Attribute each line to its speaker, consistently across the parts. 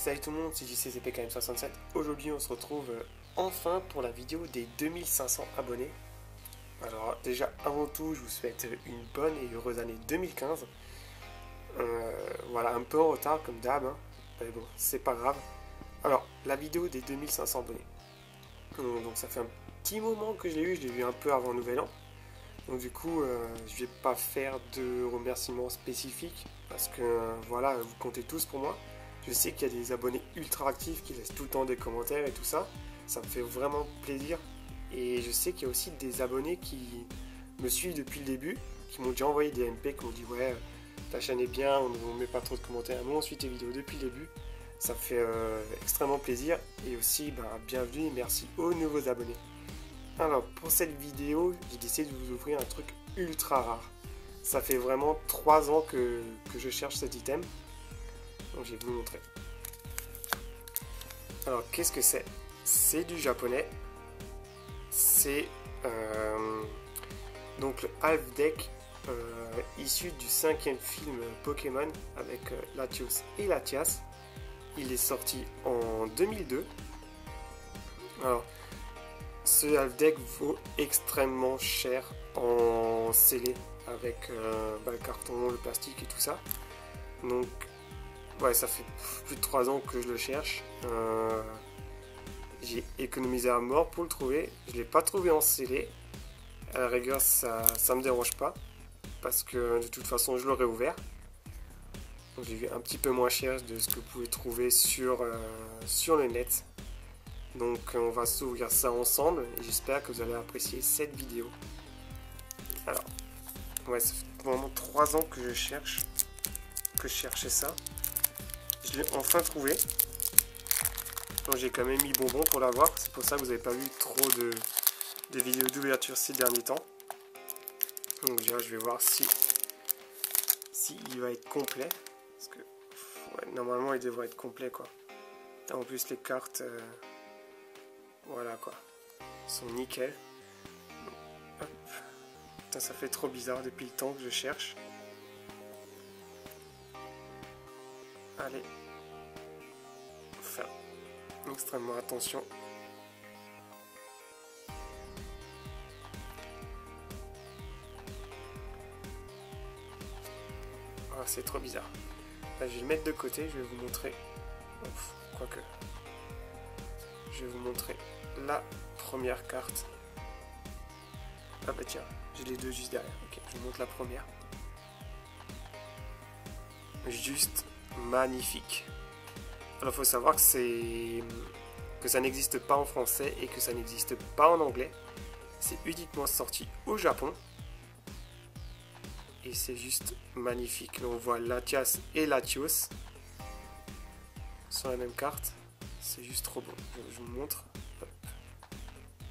Speaker 1: Salut tout le monde, c'est JCCPKM67. Aujourd'hui, on se retrouve euh, enfin pour la vidéo des 2500 abonnés. Alors, déjà, avant tout, je vous souhaite une bonne et heureuse année 2015. Euh, voilà, un peu en retard comme d'hab, hein. mais bon, c'est pas grave. Alors, la vidéo des 2500 abonnés. Euh, donc, ça fait un petit moment que je l'ai eu, je l'ai vu un peu avant Nouvel An. Donc, du coup, je vais pas faire de remerciements spécifiques parce que voilà, vous comptez tous pour moi. Je sais qu'il y a des abonnés ultra actifs qui laissent tout le temps des commentaires et tout ça. Ça me fait vraiment plaisir. Et je sais qu'il y a aussi des abonnés qui me suivent depuis le début, qui m'ont déjà envoyé des MP, qui m'ont dit ouais, ta chaîne est bien, on ne met pas trop de commentaires, mais on suit tes vidéos depuis le début. Ça me fait euh, extrêmement plaisir. Et aussi, ben, bienvenue et merci aux nouveaux abonnés. Alors, pour cette vidéo, j'ai décidé de vous offrir un truc ultra rare. Ça fait vraiment 3 ans que je cherche cet item. Donc je vais vous montrer. Alors qu'est-ce que c'est? C'est du japonais. C'est euh, donc le half deck euh, issu du cinquième film Pokémon avec euh, Latios et Latias. Il est sorti en 2002. Alors ce half deck vaut extrêmement cher en scellé avec bah, le carton, le plastique et tout ça. Donc Ouais, ça fait plus de 3 ans que je le cherche. Euh, j'ai économisé à mort pour le trouver. Je ne l'ai pas trouvé en scellé. À la rigueur, ça ne me dérange pas. Parce que de toute façon, je l'aurais ouvert. J'ai vu un petit peu moins cher de ce que vous pouvez trouver sur, euh, sur le net. Donc on va s'ouvrir ça ensemble et j'espère que vous allez apprécier cette vidéo. Alors, ouais, ça fait vraiment 3 ans que je cherche, que je cherchais ça. Je l'ai enfin trouvé. J'ai quand même mis bonbon pour l'avoir. C'est pour ça que vous n'avez pas vu trop de, vidéos d'ouverture ces derniers temps. Donc déjà, je vais voir si, il va être complet. Parce que normalement, il devrait être complet quoi. En plus, les cartes, euh, voilà quoi, sont nickel. ça fait trop bizarre depuis le temps que je cherche. Allez. Faire extrêmement attention. Ah, c'est trop bizarre. je vais le mettre de côté, je vais vous montrer. quoique. Je vais vous montrer la première carte. Ah bah tiens, j'ai les deux juste derrière. Ok, je vous montre la première. Juste magnifique. Alors il faut savoir que c'est que ça n'existe pas en français et que ça n'existe pas en anglais. C'est uniquement sorti au Japon. Et c'est juste magnifique. on voit Latias et Latios sur la même carte. C'est juste trop beau. Je, vous montre.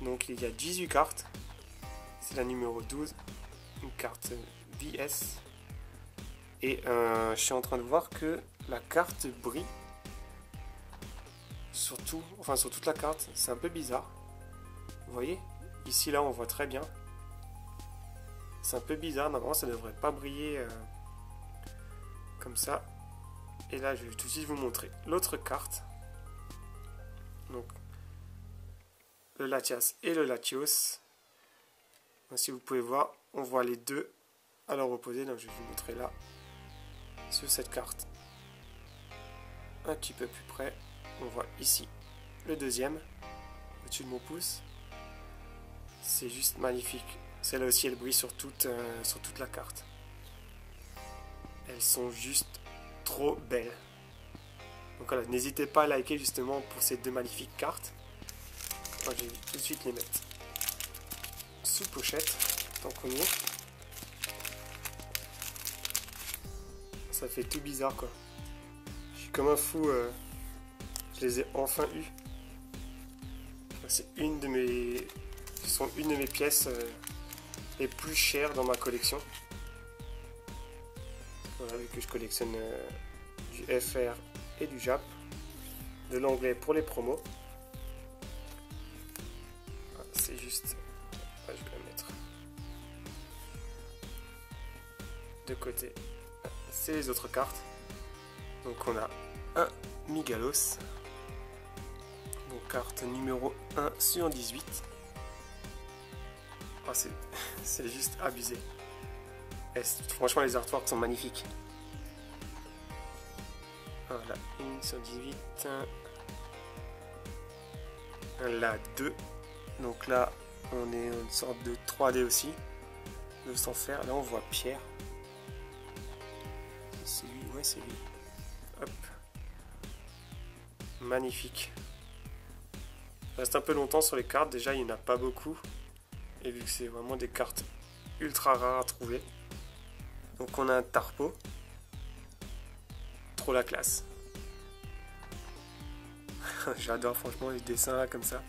Speaker 1: Donc il y a 18 cartes. C'est la numéro 12. Une carte VS. Et euh, je suis en train de voir que la carte brille. Surtout, enfin sur toute la carte, c'est un peu bizarre. Vous voyez? Ici là on voit très bien. C'est un peu bizarre, normalement ça devrait pas briller euh, comme ça. Et là je vais tout de suite vous montrer l'autre carte. Donc le Latias et le Latios. si vous pouvez voir, on voit les deux à leur opposé. Donc je vais vous montrer là sur cette carte un petit peu plus près, on voit ici le deuxième, au-dessus de mon pouce? C'est juste magnifique. Celle-là aussi, elle brille sur toute, euh, sur toute la carte. Elles sont juste trop belles. Donc voilà, n'hésitez pas à liker justement pour ces deux magnifiques cartes. Je vais tout de suite les mettre sous pochette, tant qu'on est. Ça fait tout bizarre quoi comme un fou, euh, je les ai enfin eu. C'est une de mes, ce sont une de mes pièces euh, les plus chères dans ma collection. Voilà, vu que je collectionne euh, du FR et du JAP, de l'anglais pour les promos. C'est juste, je vais la mettre de côté. Les autres cartes. Donc on a un Migalos. Donc carte numéro 1 sur 18. Oh, c'est juste abusé. franchement, les artworks sont magnifiques. Voilà, 1 sur 18. Là, 2. Donc là, on est une sorte de 3D aussi. De sans faire. Là, on voit Pierre. C'est lui, ouais, c'est lui. Hop. Magnifique. reste un peu longtemps sur les cartes. Déjà, il n'y en a pas beaucoup. Et vu que c'est vraiment des cartes ultra rares à trouver. Donc, on a un Tarpo. Trop la classe. J'adore franchement les dessins là comme ça.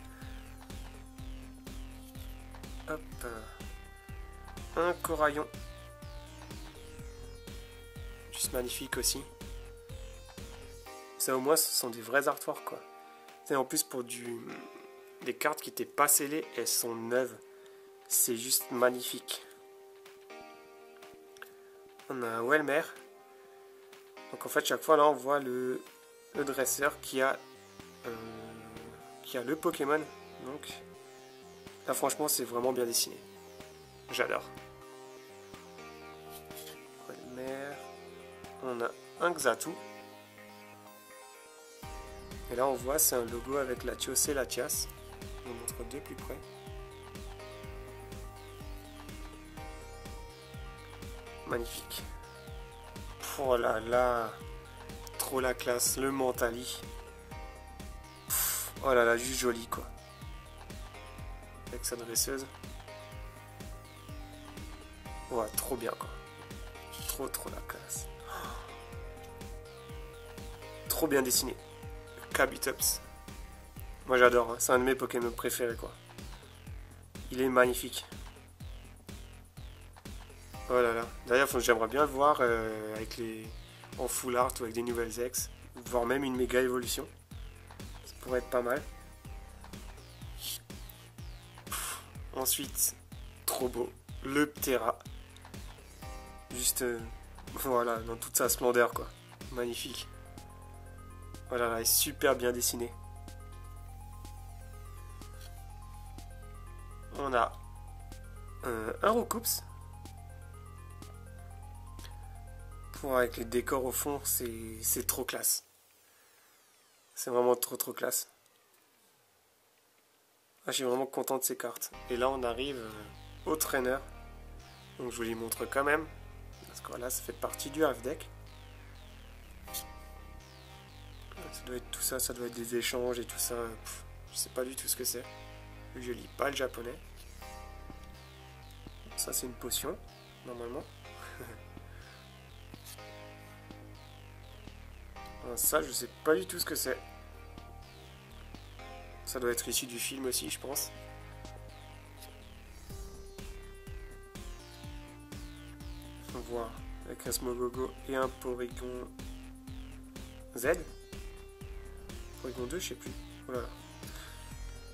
Speaker 1: Hop. Un coraillon. Magnifique aussi. Ça au moins ce sont des vrais artworks quoi. C'est en plus pour du des cartes qui n'étaient pas scellées, elles sont neuves. C'est juste magnifique. On a un Welmer. Donc en fait chaque fois là on voit le, le dresseur qui a euh, qui a le Pokémon. Donc là franchement c'est vraiment bien dessiné. J'adore. On a un Xatu. Et là on voit c'est un logo avec la Tios et la Tias. On montre deux plus près. Magnifique. Oh là là. Trop la classe. Le Mentali. Oh là là, juste joli quoi. Avec sa dresseuse. Trop bien quoi. Trop trop la classe. Trop bien dessiné. Kabitops. Moi j'adore, hein. c'est un de mes Pokémon préférés quoi. Il est magnifique. Oh là là. D'ailleurs, j'aimerais bien le voir euh, avec les en full art ou avec des nouvelles ex, voire même une méga évolution pourrait être pas mal. Ensuite, trop beau, le Ptera. Juste, euh, voilà, dans toute sa splendeur, quoi. Magnifique. Voilà, là, est super bien dessiné. On a euh, un Roucoups. Pour avec les décors au fond, c'est trop classe. C'est vraiment trop trop classe. Ah, je suis vraiment content de ces cartes. Et là, on arrive euh, au trainer. Donc, je vous les montre quand même. Parce que voilà, ça fait partie du half deck. Ça doit être tout ça, ça doit être des échanges et tout ça. je sais pas du tout ce que c'est. Je lis pas le japonais. Ça, c'est une potion, normalement. Ça, je sais pas du tout ce que c'est. Ça doit être issu du film aussi, je pense. On voit avec un Smogogo et un Porygon Z. Porygon 2, je sais plus. Oh là là.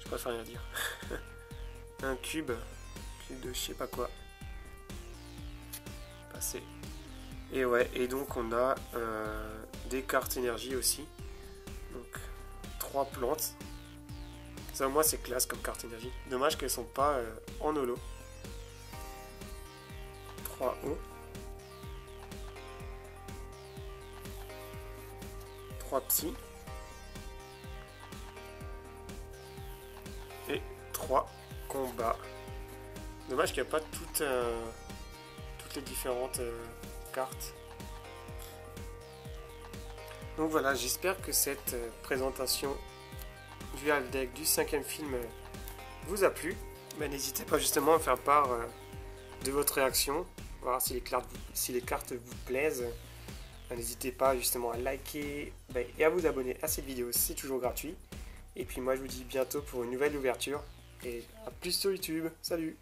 Speaker 1: Je préfère rien dire. un cube. Cube de je sais pas quoi. Passé. Et ouais, et donc on a euh, des cartes énergie aussi. Donc trois plantes. Ça moins c'est classe comme carte énergie. Dommage qu'elles sont pas euh, en holo. 3 O. 3 psy. 3 combats. Dommage qu'il n'y a pas toutes, euh, les différentes cartes. Donc voilà, j'espère que cette euh, présentation du half deck du cinquième film euh, vous a plu. Mais n'hésitez pas justement à faire part euh, de votre réaction, voir si les cartes, si les cartes vous plaisent. N'hésitez pas justement à liker ben, et à vous abonner à cette vidéo, c'est toujours gratuit. Et puis moi je vous dis bientôt pour une nouvelle ouverture. Et à plus sur YouTube. Salut